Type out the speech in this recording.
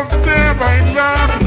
of the day, my.